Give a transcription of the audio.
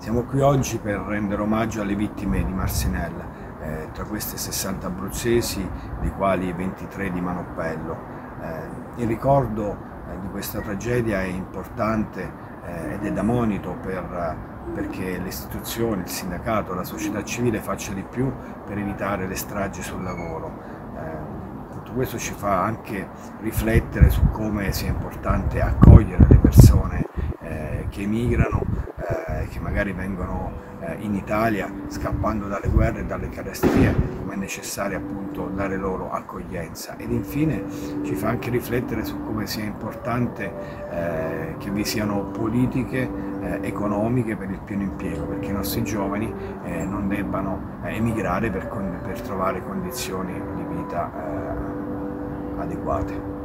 Siamo qui oggi per rendere omaggio alle vittime di Marsinella, eh, tra queste 60 abruzzesi, dei quali 23 di Manoppello. Eh, il ricordo eh, di questa tragedia è importante eh, ed è da monito per, perché le istituzioni, il sindacato, la società civile faccia di più per evitare le stragi sul lavoro. Eh, tutto questo ci fa anche riflettere su come sia importante accogliere le persone eh, che emigrano magari vengono eh, in Italia scappando dalle guerre e dalle carestie, come è necessario appunto dare loro accoglienza. Ed infine ci fa anche riflettere su come sia importante eh, che vi siano politiche eh, economiche per il pieno impiego, perché i nostri giovani eh, non debbano eh, emigrare per, per, trovare condizioni di vita eh, adeguate.